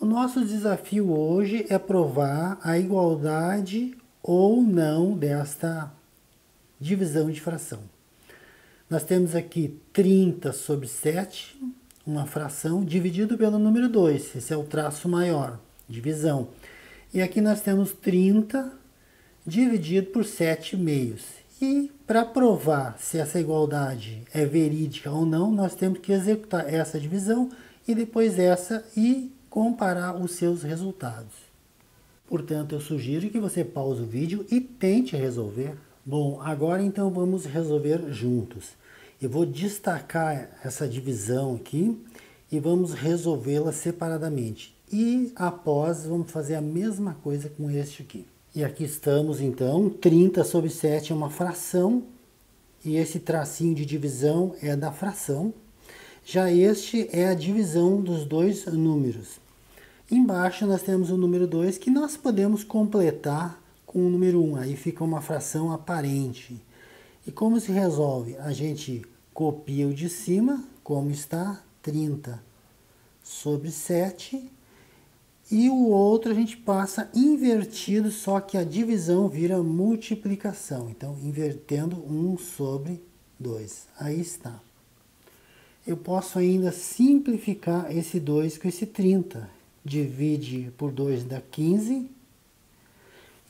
O nosso desafio hoje é provar a igualdade ou não desta divisão de fração. Nós temos aqui 30 sobre 7, uma fração, dividido pelo número 2. Esse é o traço maior, divisão. E aqui nós temos 30 dividido por 7 meios. E para provar se essa igualdade é verídica ou não, nós temos que executar essa divisão e depois essa e comparar os seus resultados. Portanto, eu sugiro que você pause o vídeo e tente resolver. Bom, agora então vamos resolver juntos. Eu vou destacar essa divisão aqui e vamos resolvê-la separadamente. E após, vamos fazer a mesma coisa com este aqui. E aqui estamos então, 30 sobre 7 é uma fração, e esse tracinho de divisão é da fração. Já este é a divisão dos dois números. Embaixo nós temos o número 2 que nós podemos completar com o número 1, aí fica uma fração aparente. E como se resolve? A gente copia o de cima, como está, 30 sobre 7, e o outro a gente passa invertido, só que a divisão vira multiplicação. Então, invertendo 1 sobre 2. Aí está. Eu posso ainda simplificar esse 2 com esse 30. Divide por 2 dá 15.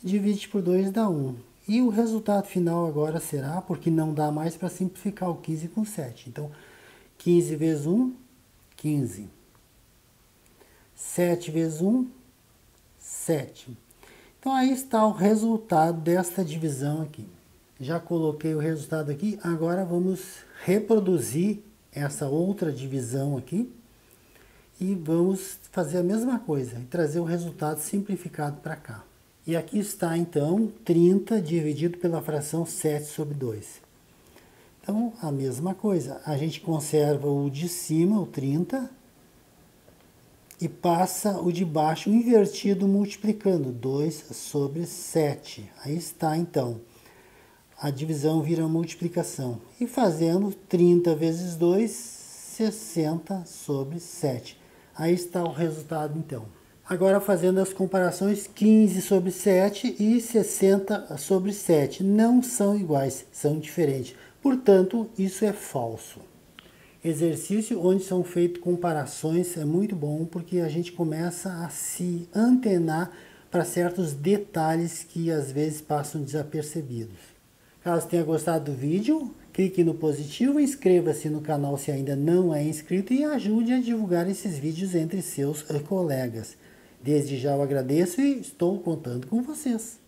Divide por 2 dá 1. E o resultado final agora será, porque não dá mais para simplificar o 15 com 7. Então, 15 vezes 1, 15. 7 vezes 1, 7. Então aí está o resultado desta divisão aqui. Já coloquei o resultado aqui, agora vamos reproduzir essa outra divisão aqui e vamos fazer a mesma coisa e trazer o resultado simplificado para cá. E aqui está então 30 dividido pela fração 7 sobre 2. Então a mesma coisa, a gente conserva o de cima, o 30, e passa o de baixo invertido multiplicando 2 sobre 7. Aí está então. A divisão vira multiplicação. E fazendo 30 vezes 2, 60 sobre 7. Aí está o resultado então. Agora fazendo as comparações 15 sobre 7 e 60 sobre 7. Não são iguais, são diferentes. Portanto, isso é falso. Exercício onde são feitas comparações é muito bom porque a gente começa a se antenar para certos detalhes que às vezes passam desapercebidos. Caso tenha gostado do vídeo, clique no positivo, inscreva-se no canal se ainda não é inscrito e ajude a divulgar esses vídeos entre seus colegas. Desde já eu agradeço e estou contando com vocês.